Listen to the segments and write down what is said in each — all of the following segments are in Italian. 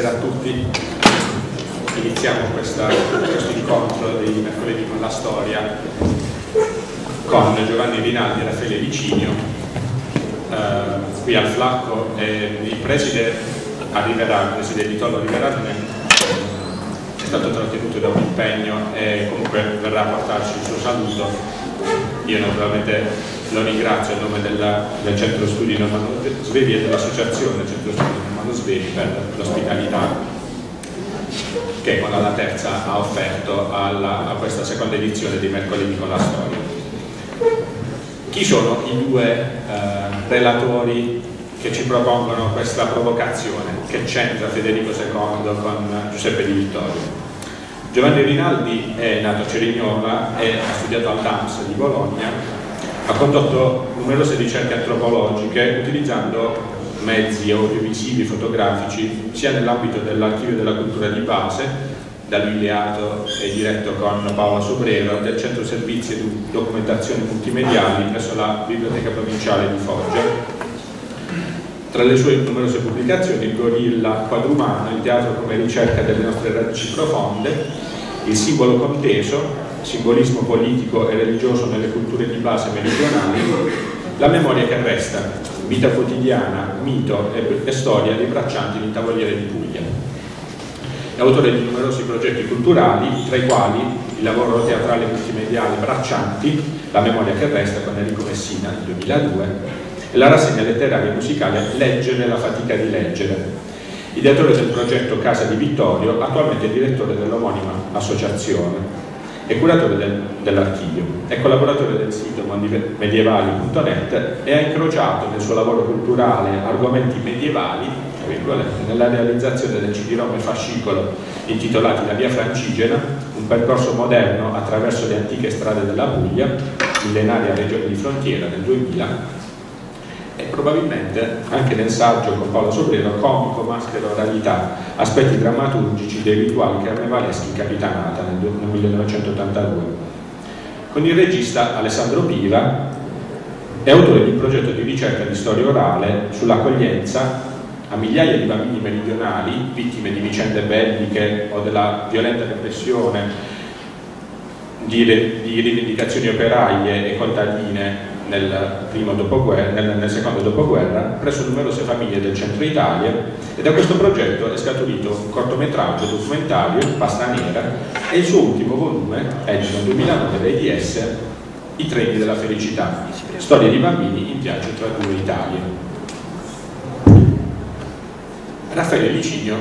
buonasera a tutti. Iniziamo questa, questo incontro dei mercoledì con la storia con Giovanni Rinaldi e Raffaele Vicinio. Eh, qui al Flacco eh, il preside arriverà, il preside di Tollo arriverà, è stato trattenuto da un impegno e comunque verrà a portarci il suo saluto. Io naturalmente lo ringrazio a nome della, del Centro Studi Normano Svevi e dell'Associazione Centro Studi Normano Svevi per l'ospitalità che con la terza ha offerto alla, a questa seconda edizione di Mercoledì con la Storia. Chi sono i due eh, relatori che ci propongono questa provocazione? Che c'entra Federico II con Giuseppe Di Vittorio? Giovanni Rinaldi è nato a Cerignola e ha studiato al DAMS di Bologna ha condotto numerose ricerche antropologiche utilizzando mezzi audiovisivi, fotografici, sia nell'ambito dell'archivio della cultura di base, da lui ideato e diretto con Paola Sobrero, del Centro Servizi e Documentazione Multimediali presso la Biblioteca Provinciale di Foggia. Tra le sue numerose pubblicazioni il Gorilla Quadrumano, il teatro come ricerca delle nostre radici profonde, il simbolo conteso, simbolismo politico e religioso nelle culture di base meridionali, la memoria che resta, vita quotidiana, mito e, e storia dei braccianti di Tavoliere di Puglia. È autore di numerosi progetti culturali, tra i quali il lavoro teatrale multimediale Braccianti, La memoria che resta con Enrico Messina nel 2002 e la rassegna letteraria e musicale Leggere la fatica di leggere, ideatore del progetto Casa di Vittorio, attualmente direttore dell'omonima associazione è curatore del, dell'archivio, è collaboratore del sito medievali.net e ha incrociato nel suo lavoro culturale argomenti medievali nella realizzazione del CD-ROM fascicolo intitolati La via francigena, un percorso moderno attraverso le antiche strade della Puglia, millenaria regione di frontiera nel 2000 e probabilmente anche nel saggio con Paolo Sobrero comico, maschera, oralità, aspetti drammaturgici dei rituali carnevaleschi Capitanata nel, 1982. Con il regista Alessandro Piva è autore di un progetto di ricerca di storia orale sull'accoglienza a migliaia di bambini meridionali vittime di vicende belliche o della violenta repressione di rivendicazioni operaie e contadine nel, nel, nel, secondo dopoguerra presso numerose famiglie del centro Italia e da questo progetto è scaturito un cortometraggio documentario, Pasta Nera, e il suo ultimo volume, edito nel 2009 da IDS, I treni della felicità, storie di bambini in viaggio tra due Italie. Raffaele Licinio,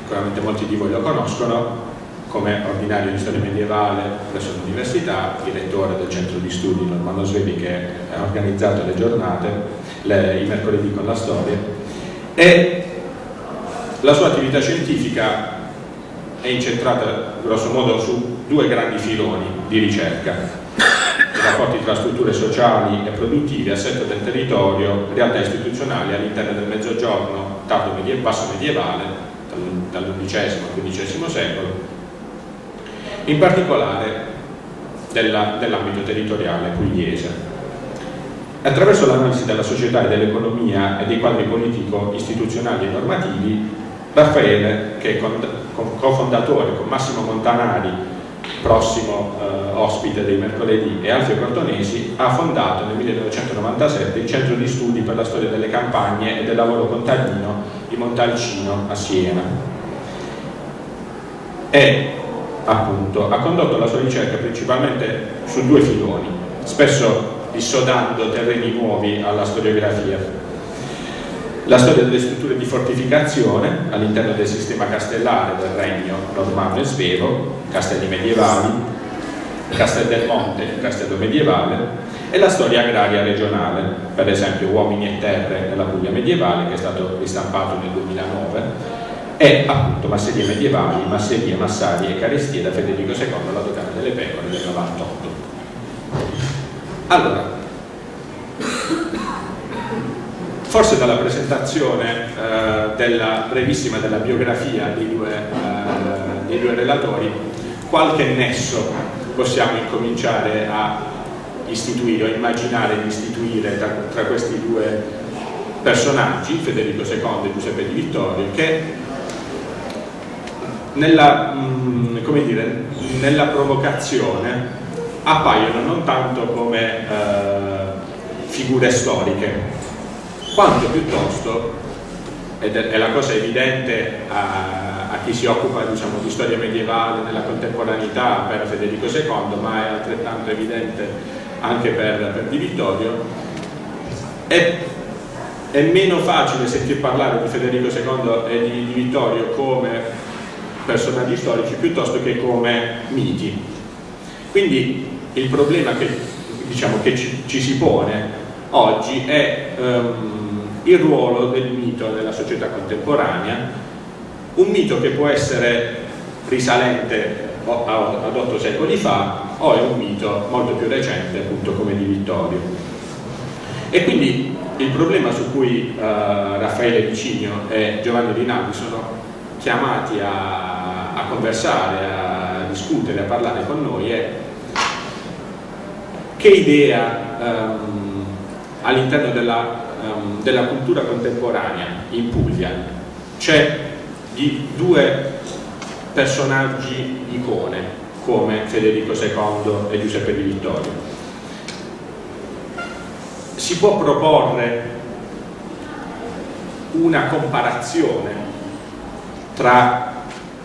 sicuramente molti di voi lo conoscono, come ordinario di storia medievale presso l'università, direttore del centro di studi Normando Svevi che ha organizzato le giornate, le, i mercoledì con la storia e la sua attività scientifica è incentrata grosso modo su due grandi filoni di ricerca. I rapporti tra strutture sociali e produttive, assetto del territorio, realtà istituzionali all'interno del mezzogiorno tardo medie basso medievale dall'undicesimo al XV secolo in particolare dell'ambito dell territoriale pugliese. Attraverso l'analisi della società e dell'economia e dei quadri politico-istituzionali e normativi, Raffaele, che è cofondatore con Massimo Montanari, prossimo eh, ospite dei mercoledì, e Alfio Cortonesi, ha fondato nel 1997 il Centro di Studi per la Storia delle Campagne e del Lavoro Contadino di Montalcino a Siena. E appunto, ha condotto la sua ricerca principalmente su due filoni, spesso dissodando terreni nuovi alla storiografia. La storia delle strutture di fortificazione all'interno del sistema castellare del regno normanno e svevo, castelli medievali, Castel del Monte, castello medievale, e la storia agraria regionale, per esempio Uomini e Terre nella Puglia medievale, che è stato ristampato nel 2009, e appunto masserie medievali, masserie, massari e carestie da Federico II, la dogana delle pecore del 98. Allora, forse dalla presentazione eh, della brevissima della biografia dei due, eh, dei due relatori, qualche nesso possiamo incominciare a istituire o immaginare di istituire tra, tra questi due personaggi, Federico II e Giuseppe di Vittorio, che nella, mh, mm, dire, nella provocazione appaiono non tanto come eh, figure storiche, quanto piuttosto, ed è la cosa evidente a, a chi si occupa diciamo, di storia medievale nella contemporaneità per Federico II, ma è altrettanto evidente anche per, per Di Vittorio, è, è, meno facile sentir parlare di Federico II e di, di Vittorio come personaggi storici piuttosto che come miti. Quindi il problema che, diciamo, che ci, ci, si pone oggi è um, il ruolo del mito nella società contemporanea, un mito che può essere risalente ad otto secoli fa o è un mito molto più recente appunto come di Vittorio. E quindi il problema su cui uh, Raffaele Vicinio e Giovanni Rinaldi sono chiamati a, a conversare, a discutere, a parlare con noi è che idea um, all'interno della, um, della, cultura contemporanea in Puglia c'è di due personaggi icone come Federico II e Giuseppe Di Vittorio. Si può proporre una comparazione tra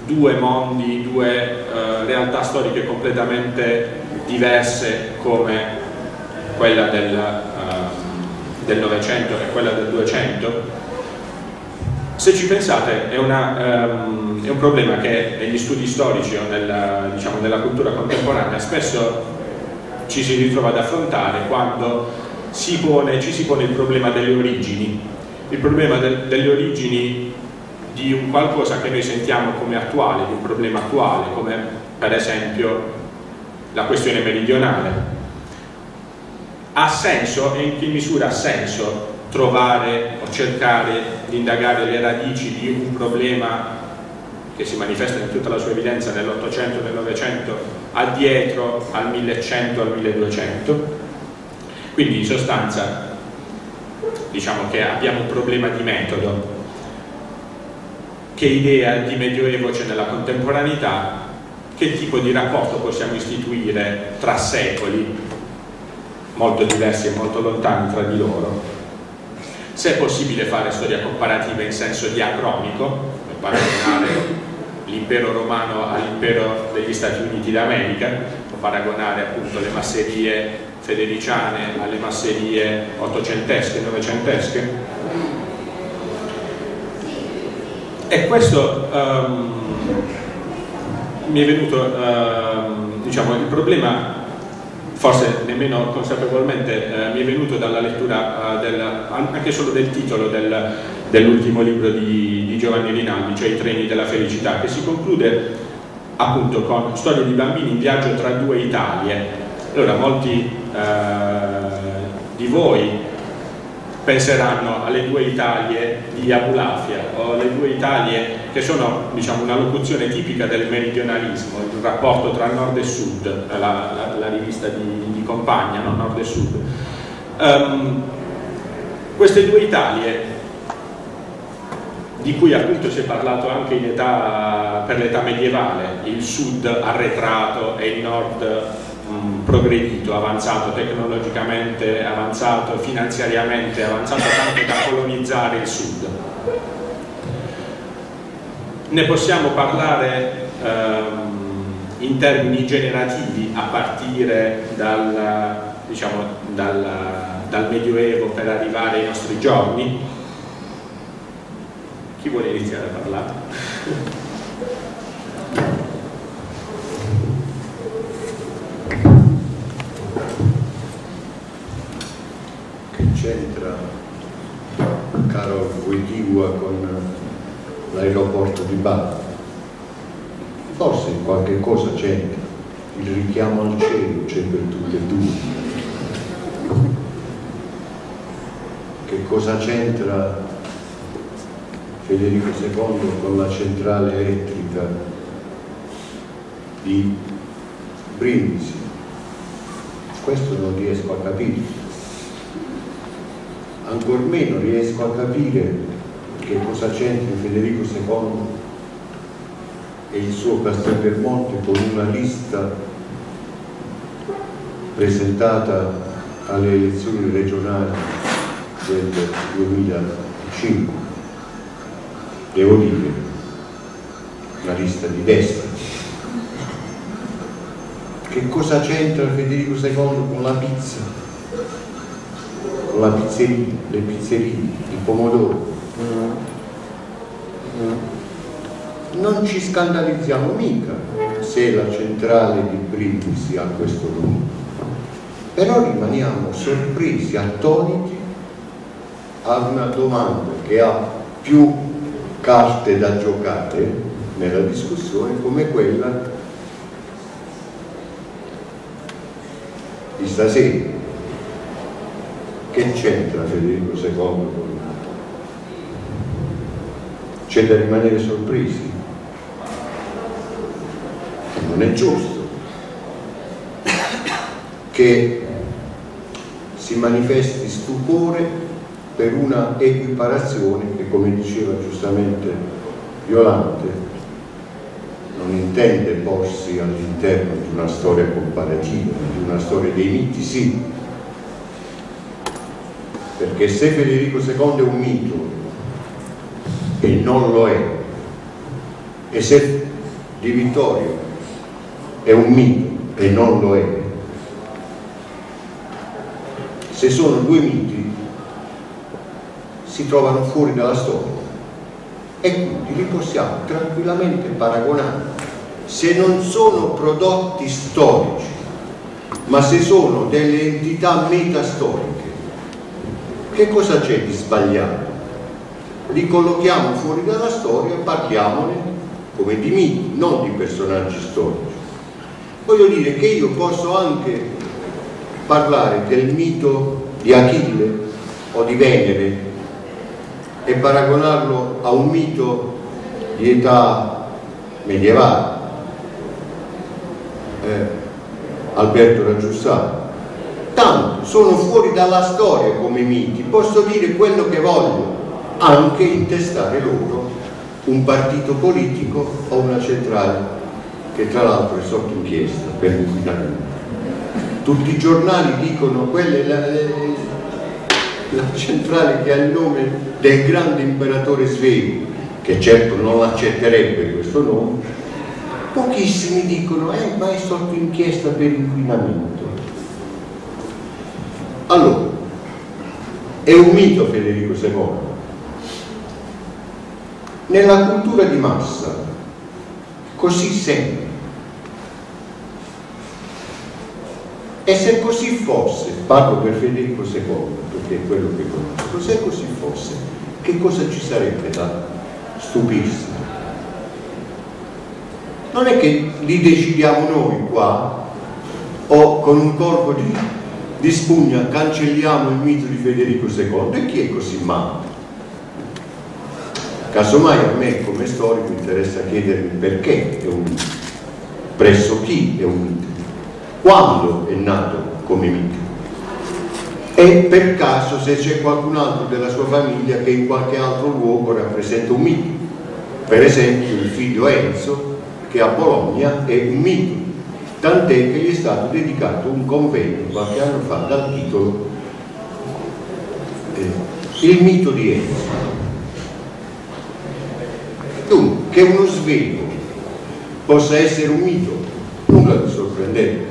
due mondi, due uh, realtà storiche completamente diverse come quella del, uh, del Novecento e quella del Duecento. Se ci pensate è, una, um, è, un problema che negli studi storici o nella, diciamo, nella cultura contemporanea spesso ci si ritrova ad affrontare quando si pone, ci si pone il problema delle origini. Il problema de, delle origini di un qualcosa che noi sentiamo come attuale, di un problema attuale, come per esempio la questione meridionale. Ha senso e in che misura ha senso trovare o cercare di indagare le radici di un problema che si manifesta in tutta la sua evidenza nell'Ottocento nel Novecento addietro al 1100 al 1200 quindi in sostanza diciamo che abbiamo un problema di metodo che idea di medioevo c'è nella contemporaneità, che tipo di rapporto possiamo istituire tra secoli molto diversi e molto lontani tra di loro. Se è possibile fare storia comparativa in senso diacronico, paragonare l'impero romano all'impero degli Stati Uniti d'America, o paragonare appunto le masserie federiciane alle masserie ottocentesche, novecentesche, E questo um, mi è venuto, uh, diciamo, il problema forse nemmeno consapevolmente uh, mi è venuto dalla lettura uh, del, anche solo del titolo del, dell'ultimo libro di, di, Giovanni Rinaldi, cioè I treni della felicità, che si conclude appunto con storie di bambini in viaggio tra due Italie. Allora molti eh, di voi penseranno alle due Italie di Abulafia o alle due Italie che sono diciamo, una locuzione tipica del meridionalismo, il rapporto tra nord e sud, la, la, la rivista di, di Compagna, no? nord e sud. Um, queste due Italie, di cui appunto si è parlato anche età, per l'età medievale, il sud arretrato e il nord mh, progredito, avanzato tecnologicamente, avanzato finanziariamente, avanzato tanto da colonizzare il sud. Ne possiamo parlare ehm, in termini generativi a partire dal, diciamo, dal, dal Medioevo per arrivare ai nostri giorni. Chi vuole iniziare a parlare? C'entra caro Wojtyła con l'aeroporto di Bari? Forse qualche cosa c'entra, il richiamo al cielo c'è per tutte e due. Che cosa c'entra Federico II con la centrale elettrica di Brindisi? Questo non riesco a capire ancor meno riesco a capire che cosa c'entri Federico II e il suo Castel del Monte con una lista presentata alle elezioni regionali del 2005. Devo dire, una lista di destra. Che cosa c'entra Federico II con la pizza? La pizzeria, le pizzerie, il pomodoro? Non ci scandalizziamo mica se la centrale di Brindisi ha questo nome, però rimaniamo sorpresi, attoniti a una domanda che ha più carte da giocare nella discussione come quella di stasera. Che c'entra Federico II con c'è da rimanere sorpresi. Non è giusto che si manifesti stupore per una equiparazione che, come diceva giustamente Violante, non intende porsi all'interno di una storia comparativa, di una storia dei miti, sì, perché se Federico II è un mito e non lo è. E se Di Vittorio è un mito e non lo è, se sono due miti si trovano fuori dalla storia e quindi li possiamo tranquillamente paragonare se non sono prodotti storici ma se sono delle entità metastoriche che cosa c'è di sbagliato? li collochiamo fuori dalla storia e parliamone come di miti, non di personaggi storici. Voglio dire che io posso anche parlare del mito di Achille o di Venere e paragonarlo a un mito di età medievale. Eh, Alberto Raggiussato. Tanto sono fuori dalla storia come miti, posso dire quello che voglio, anche intestare loro un partito politico o una centrale che tra l'altro è sotto inchiesta per inquinamento. Tutti i giornali dicono quella è la, la centrale che ha il nome del grande imperatore Svegli, che certo non accetterebbe questo nome, pochissimi dicono eh, ma è sotto inchiesta per inquinamento. Allora, è un mito Federico II, nella cultura di massa, così sempre. E se così fosse, parlo per Federico II, perché è quello che conosco, se così fosse, che cosa ci sarebbe da stupirsi? Non è che li decidiamo noi qua, o con un corpo di, di spugna cancelliamo il mito di Federico II, e chi è così matto? Casomai a me come storico interessa chiedermi perché è un mito, presso chi è un mito, quando è nato come mito e per caso se c'è qualcun altro della sua famiglia che in qualche altro luogo rappresenta un mito. Per esempio il figlio Enzo che a Bologna è un mito, tant'è che gli è stato dedicato un convegno qualche anno fa dal titolo eh, Il mito di Enzo Dunque, che uno sveglio possa essere un mito, nulla di sorprendente.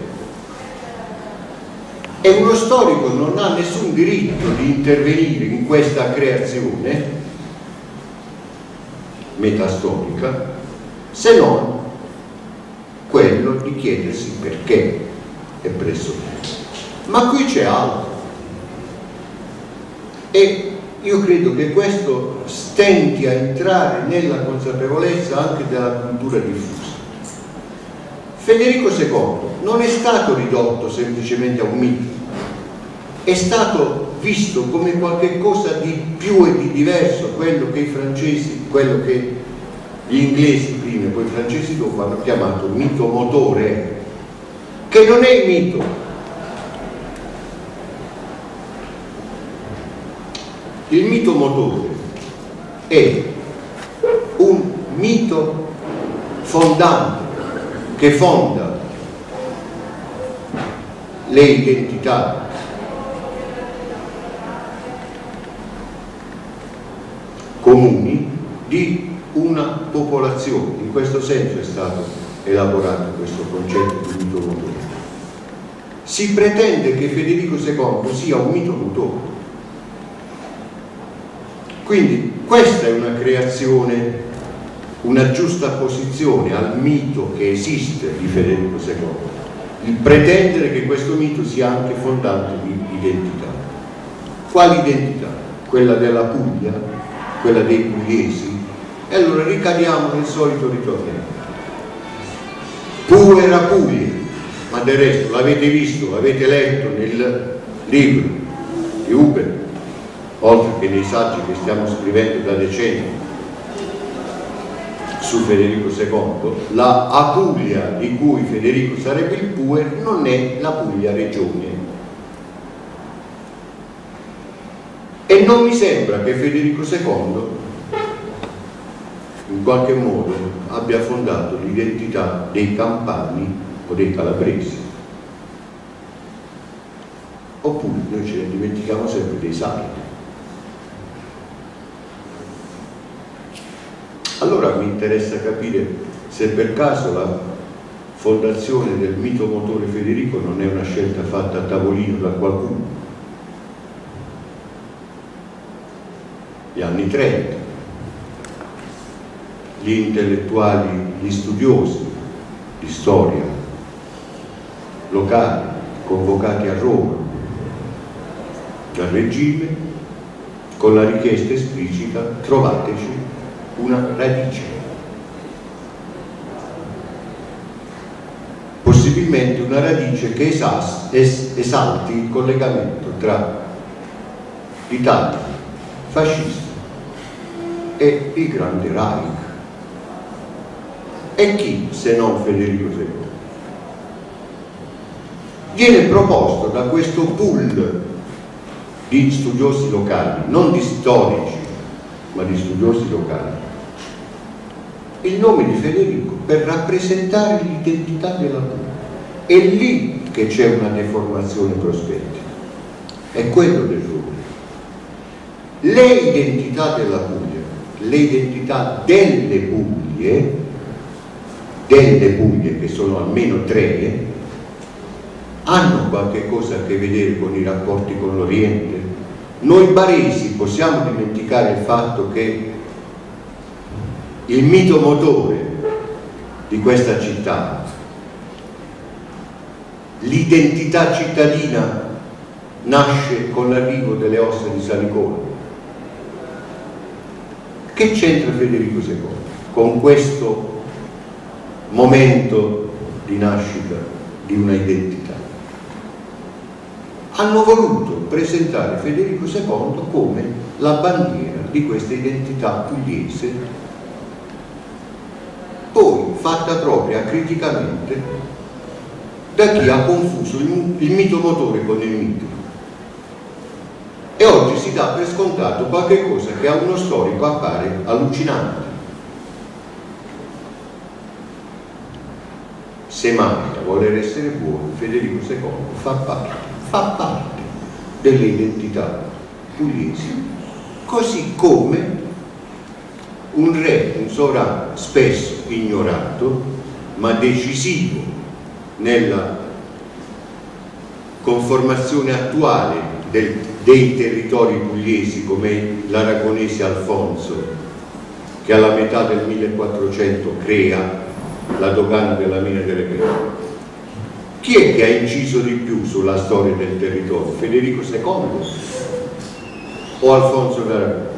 E uno storico non ha nessun diritto di intervenire in questa creazione metastorica se non quello di chiedersi perché è preso. Ma qui c'è altro. E io credo che questo stenti a entrare nella consapevolezza anche della cultura diffusa. Federico II non è stato ridotto semplicemente a un mito, è stato visto come qualcosa di più e di diverso quello che i francesi, quello che gli inglesi prima e poi francesi dopo hanno chiamato mito motore, che non è il mito, Il mito motore è un mito fondante che fonda le identità. Comuni di una popolazione. In questo senso è stato elaborato questo concetto di mito motore. Si pretende che Federico II sia un mito motore. Quindi questa è una creazione, una giusta posizione al mito che esiste di Federico II. Il pretendere che questo mito sia anche fondante di identità. Quali identità? Quella della Puglia, quella dei pugliesi, e allora ricadiamo nel solito ritornello. Puera Puglia, ma del resto l'avete visto, l'avete letto nel libro di Uber, oltre che nei saggi che stiamo scrivendo da decenni su Federico II, la Apulia di cui Federico sarebbe il puer non è la Puglia regione. E non mi sembra che Federico II in qualche modo abbia fondato l'identità dei campani o dei calabresi. Oppure noi ce ne dimentichiamo sempre dei sardi. Allora mi interessa capire se per caso la fondazione del mito motore Federico non è una scelta fatta a tavolino da qualcuno. Gli anni 30, gli intellettuali, gli studiosi di storia locali convocati a Roma dal regime con la richiesta esplicita trovateci una radice. Possibilmente una radice che esalti il collegamento tra l'Italia fascista e il grande Reich e chi se non Federico II? Viene proposto da questo pool di studiosi locali, non di storici, ma di studiosi locali, il nome di Federico per rappresentare l'identità della Puglia. È lì che c'è una deformazione prospettica, è quello l'errore. Le identità della Puglia, le identità delle Puglie, delle Puglie, che sono almeno tre, hanno qualche cosa a che vedere con i rapporti con l'Oriente? Noi baresi possiamo dimenticare il fatto che il mito motore di questa città, l'identità cittadina nasce con l'arrivo delle ossa di Salicone. Che c'entra Federico II con questo momento di nascita di una identità. Hanno voluto presentare Federico II come la bandiera di questa identità pugliese, poi fatta propria criticamente da chi ha confuso il, mito motore con il mito. E oggi si dà per scontato qualche cosa che a uno storico appare allucinante semmai a voler essere buono, Federico II fa parte, fa parte delle identità pugliesi, così come un re, un sovrano spesso ignorato, ma decisivo nella conformazione attuale del, dei territori pugliesi come l'aragonese Alfonso, che alla metà del 1400 crea la dogana della mina delle Petre. Chi è che ha inciso di più sulla storia del territorio? Federico II o Alfonso d'Aragona?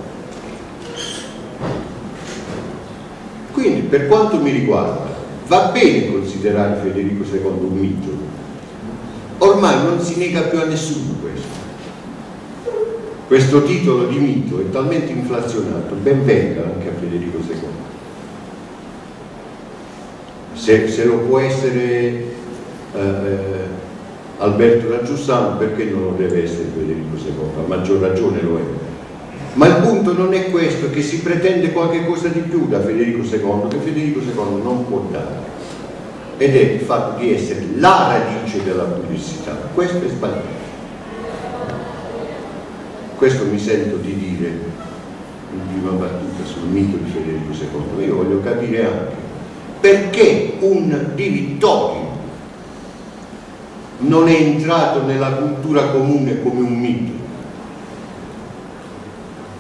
Quindi per quanto mi riguarda va bene considerare Federico II un mito, ormai non si nega più a nessuno questo. Questo titolo di mito è talmente inflazionato, ben venga anche a Federico II se, se lo può essere eh, eh, Alberto Raggiussano perché non lo deve essere Federico II a maggior ragione lo è Ma il punto non è questo, che si pretende qualche cosa di più da Federico II, che Federico II non può dare. Ed è il fatto di essere la radice della pubblicità. Questo è sbagliato. Questo mi sento di dire in prima battuta sul mito di Federico II. Io voglio capire anche perché un di Vittorio non è entrato nella cultura comune come un mito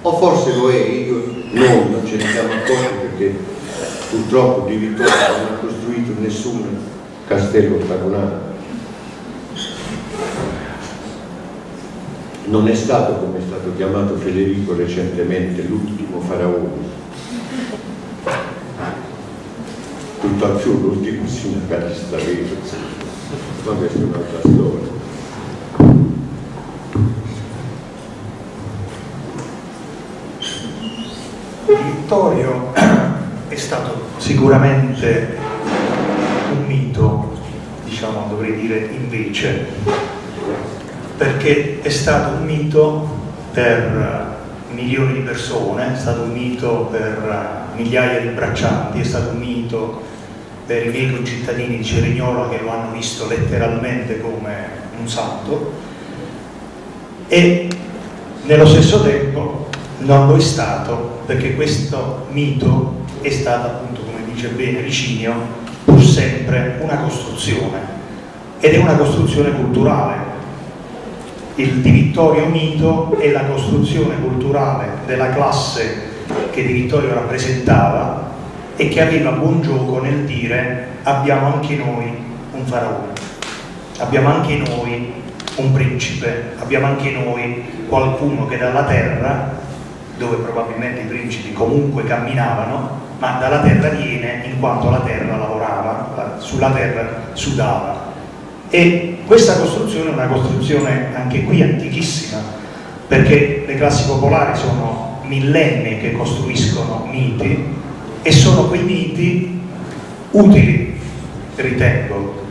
o forse lo è, io noi non ce ne siamo accorti perché purtroppo di Vittorio non ha costruito nessun castello ottagonale. Non è stato, come è stato chiamato Federico recentemente, l'ultimo faraone. Più l'ultimo sindacalista vero, ma questa è un'altra storia. Vittorio è stato sicuramente un mito, diciamo dovrei dire invece, perché è stato un mito per milioni di persone, è stato un mito per migliaia di braccianti, è stato un mito per i miei concittadini di Cerignola che lo hanno visto letteralmente come un santo. E nello stesso tempo non lo è stato perché questo mito è stato appunto come dice bene Licinio pur sempre una costruzione. Ed è una costruzione culturale. Il Di Vittorio mito è la costruzione culturale della classe che Di Vittorio rappresentava e che aveva buon gioco nel dire abbiamo anche noi un faraone abbiamo anche noi un principe abbiamo anche noi qualcuno che dalla terra dove probabilmente i principi comunque camminavano, ma dalla terra viene in quanto la terra lavorava, sulla terra sudava. E questa costruzione è una costruzione anche qui antichissima, perché le classi popolari sono millenni che costruiscono miti e sono quei miti utili, ritengo,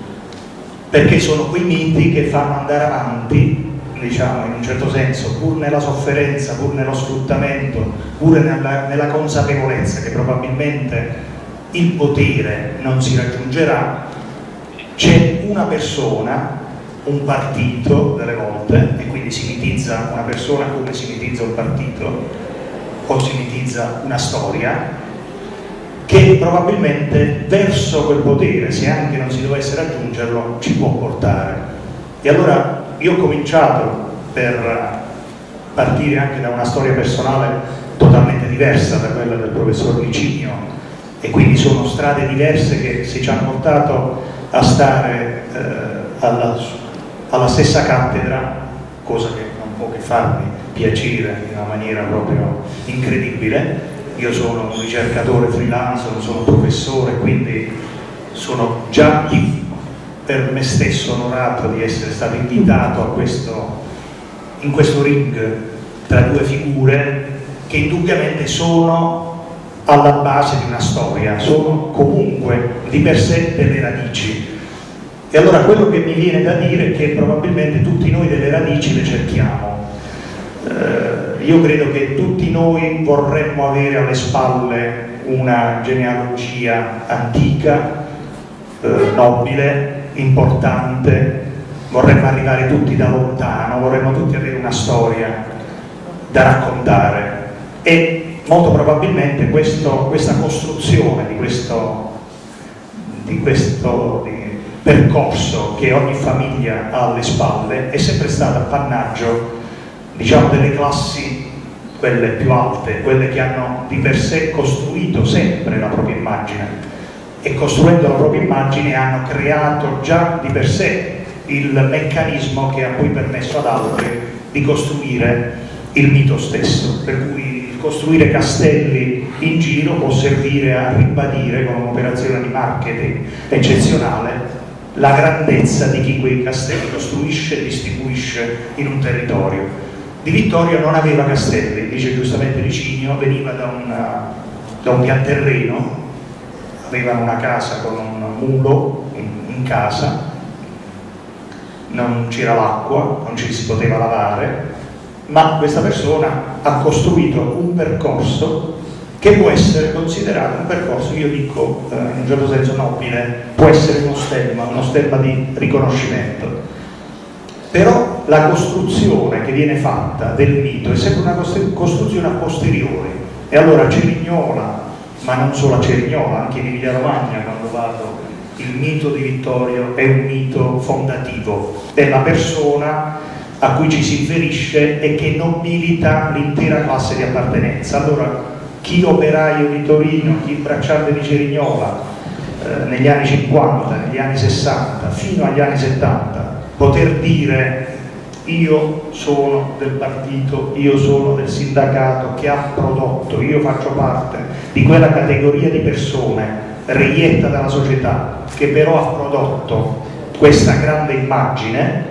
perché sono quei miti che fanno andare avanti diciamo in un certo senso, pur nella sofferenza, pur nello sfruttamento, pur nella, nella consapevolezza che probabilmente il potere non si raggiungerà, c'è una persona, un partito delle volte, e quindi si mitizza una persona come si mitizza un partito, o si mitizza una storia, che probabilmente verso quel potere, se anche non si dovesse raggiungerlo, ci può portare. E allora io ho cominciato per partire anche da una storia personale totalmente diversa da quella del professor Licinio e quindi sono strade diverse che se ci hanno portato a stare eh, alla, alla, stessa cattedra, cosa che non può che farmi piacere in una maniera proprio incredibile. Io sono un ricercatore freelance, sono professore, quindi sono già per me stesso onorato di essere stato invitato questo, in questo ring tra due figure che indubbiamente sono alla base di una storia, sono comunque di per sé delle radici. E allora quello che mi viene da dire è che probabilmente tutti noi delle radici le cerchiamo. Eh, io credo che tutti noi vorremmo avere alle spalle una genealogia antica, eh, nobile, importante, vorremmo arrivare tutti da lontano, vorremmo tutti avere una storia da raccontare. E molto probabilmente questo, questa costruzione di questo, di questo di percorso che ogni famiglia ha alle spalle è sempre stata appannaggio diciamo, delle classi quelle più alte, quelle che hanno di per sé costruito sempre la propria immagine e costruendo la propria immagine hanno creato già di per sé il meccanismo che ha poi permesso ad altri di costruire il mito stesso, per cui costruire castelli in giro può servire a ribadire con un'operazione di marketing eccezionale la grandezza di chi quei castelli costruisce e distribuisce in un territorio. Di Vittorio non aveva castelli, dice giustamente Licinio, veniva da, una, da un pianterreno avevano una casa con un mulo in, in casa, non c'era l'acqua, non ci si poteva lavare ma questa persona ha costruito un percorso che può essere considerato un percorso, io dico eh, in un certo senso nobile, può essere uno stemma, uno stemma di riconoscimento. Però la costruzione che viene fatta del mito è sempre una costruzione a posteriori. E allora Cerignola, ma non solo a Cerignola, anche in Emilia Romagna quando vado, il mito di Vittorio è un mito fondativo della persona a cui ci si riferisce e che nobilita l'intera classe di appartenenza. Allora chi operaio di Torino, chi bracciante di Cerignola eh, negli anni 50, negli anni 60, fino agli anni 70, poter dire io sono del partito, io sono del sindacato che ha prodotto, io faccio parte di quella categoria di persone reietta dalla società che però ha prodotto questa grande immagine,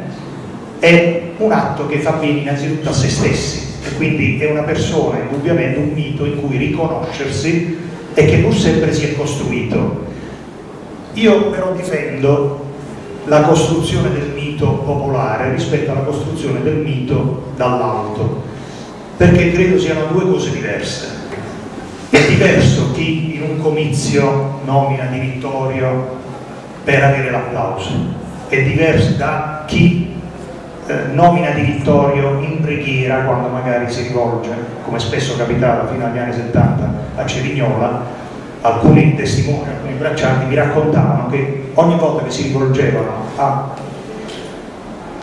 è un atto che fa bene innanzitutto a se stessi, e quindi è una persona, indubbiamente un mito in cui riconoscersi e che pur sempre si è costruito. Io però difendo la costruzione del mito popolare rispetto alla costruzione del mito dall'alto, perché credo siano due cose diverse. È diverso chi in un comizio nomina di Vittorio per avere l'applauso, è diverso da chi eh, nomina di Vittorio in preghiera quando magari si rivolge, come spesso capitava fino agli anni 70 a Cerignola, alcuni testimoni, alcuni braccianti mi raccontavano che ogni volta che si rivolgevano a,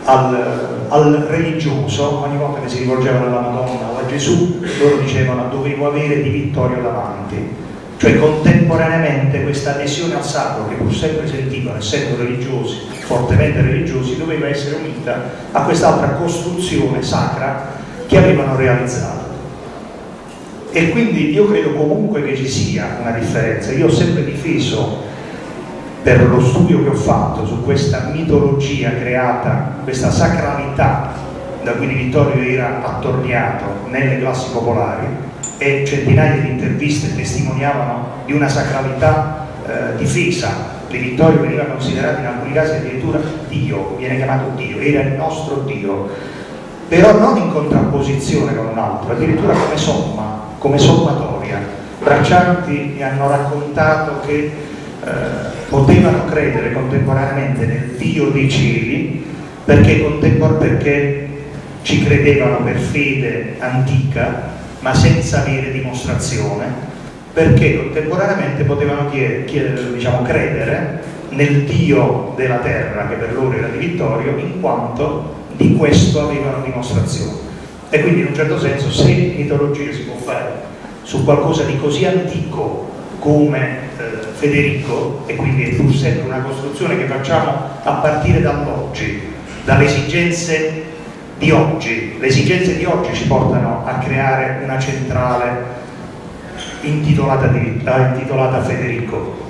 al, al, religioso, ogni volta che si rivolgevano alla Madonna o a Gesù, loro dicevano dovevo avere di Vittorio davanti cioè contemporaneamente questa adesione al sacro che pur sempre sentivano, essendo religiosi, fortemente religiosi, doveva essere unita a quest'altra costruzione sacra che avevano realizzato. E quindi io credo comunque che ci sia una differenza. Io ho sempre difeso per lo studio che ho fatto su questa mitologia creata, questa sacralità da cui Vittorio era attorniato nelle classi popolari, e centinaia di interviste testimoniavano di una sacralità eh, difesa. Di Vittorio veniva considerato in alcuni casi addirittura Dio, viene chiamato Dio, era il nostro Dio, però non in contrapposizione con un altro, addirittura come somma, come sommatoria. Braccianti mi hanno raccontato che eh, potevano credere contemporaneamente nel Dio dei cieli perché, perché ci credevano per fede antica ma senza avere dimostrazione, perché contemporaneamente potevano chiedere, chiedere, diciamo, credere nel Dio della terra, che per loro era di Vittorio, in quanto di questo avevano dimostrazione. E quindi in un certo senso, se mitologia si può fare su qualcosa di così antico come Federico, e quindi è pur sempre una costruzione che facciamo a partire dall'oggi, dalle esigenze di oggi, le esigenze di oggi ci portano a creare una centrale intitolata, di, intitolata Federico.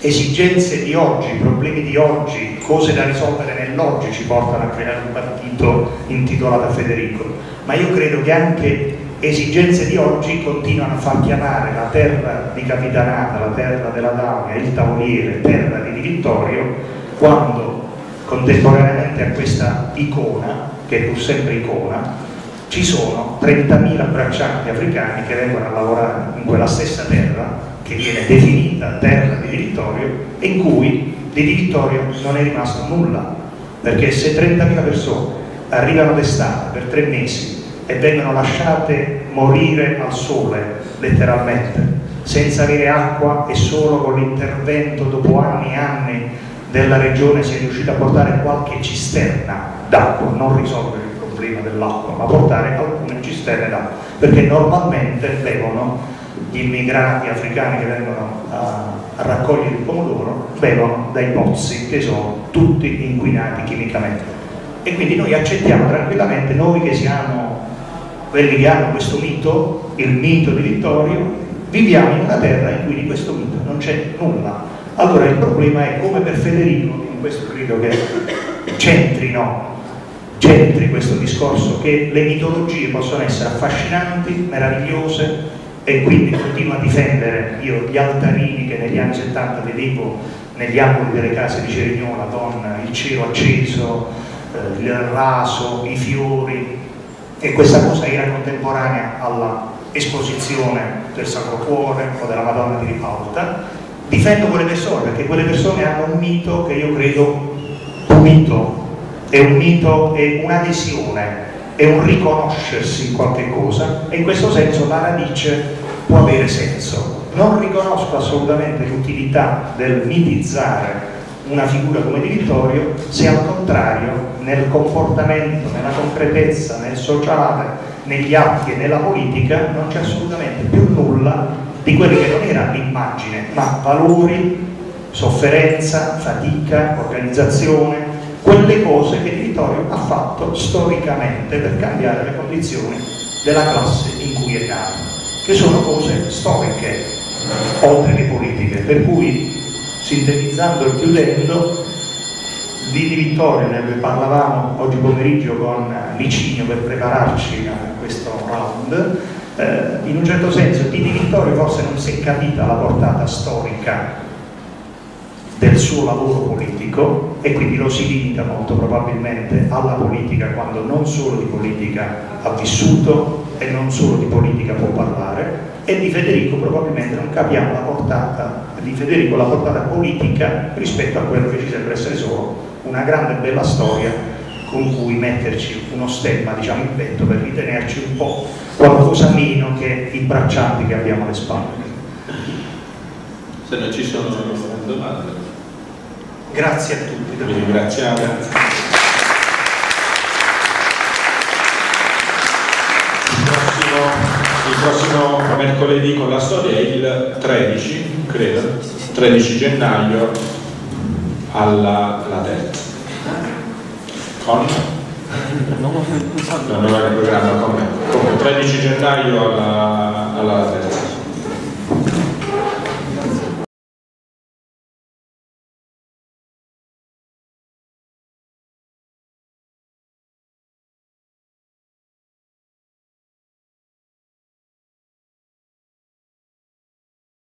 Esigenze di oggi, problemi di oggi, cose da risolvere nell'oggi ci portano a creare un partito intitolato Federico. Ma io credo che anche esigenze di oggi continuano a far chiamare la terra di Capitanata, la terra della Daunia, il tavoliere, terra di Vittorio, quando contemporaneamente a questa icona che è pur sempre icona, ci sono 30.000 braccianti africani che vengono a lavorare in quella stessa terra che viene definita terra di Vittorio e in cui di Vittorio non è rimasto nulla perché se 30.000 persone arrivano d'estate per tre mesi e vengono lasciate morire al sole letteralmente senza avere acqua e solo con l'intervento dopo anni e anni della regione si è riuscito a portare qualche cisterna d'acqua, non risolvere il problema dell'acqua, ma portare alcune cisterne d'acqua, perché normalmente bevono gli immigrati africani che vengono a, a raccogliere il pomodoro, bevono dai pozzi che sono tutti inquinati chimicamente. E quindi noi accettiamo tranquillamente, noi che siamo quelli che hanno questo mito, il mito di Vittorio, viviamo in una terra in cui di questo mito non c'è nulla. Allora il problema è come per Federico, in questo credo che centrino centri questo discorso che le mitologie possono essere affascinanti, meravigliose e quindi continuo a difendere io gli altarini che negli anni 70 vedevo negli angoli delle case di Cerignola con il cielo acceso, eh, il raso, i fiori, e questa cosa era contemporanea alla esposizione del Sacro Cuore o della Madonna di Ribalta, difendo quelle persone perché quelle persone hanno un mito che io credo pulito, è un mito, è un'adesione, è un riconoscersi in qualche cosa e in questo senso la radice può avere senso. Non riconosco assolutamente l'utilità del mitizzare una figura come Di Vittorio se al contrario nel comportamento, nella concretezza, nel sociale, negli atti e nella politica non c'è assolutamente più nulla di quelli che non era l'immagine, ma valori, sofferenza, fatica, organizzazione, quelle cose che Di Vittorio ha fatto storicamente per cambiare le condizioni della classe in cui è nato, che sono cose storiche, oltre che politiche, per cui sintetizzando e chiudendo, di Vittorio ne parlavamo oggi pomeriggio con Licinio per prepararci a questo round, eh, in un certo senso Di Vittorio forse non si è capita la portata storica del suo lavoro politico e quindi lo si limita molto probabilmente alla politica quando non solo di politica ha vissuto e non solo di politica può parlare e di Federico probabilmente non capiamo la portata di Federico la portata politica rispetto a quello che ci sembra essere solo una grande e bella storia con cui metterci uno stemma diciamo in petto per ritenerci un po' qualcosa meno che i braccianti che abbiamo alle spalle. Se non ci sono domande grazie a tutti vi ringraziamo il prossimo il prossimo mercoledì con la storia è il 13, credo, 13 gennaio alla terza. Con? Non ho il programma con me. Comunque 13 gennaio alla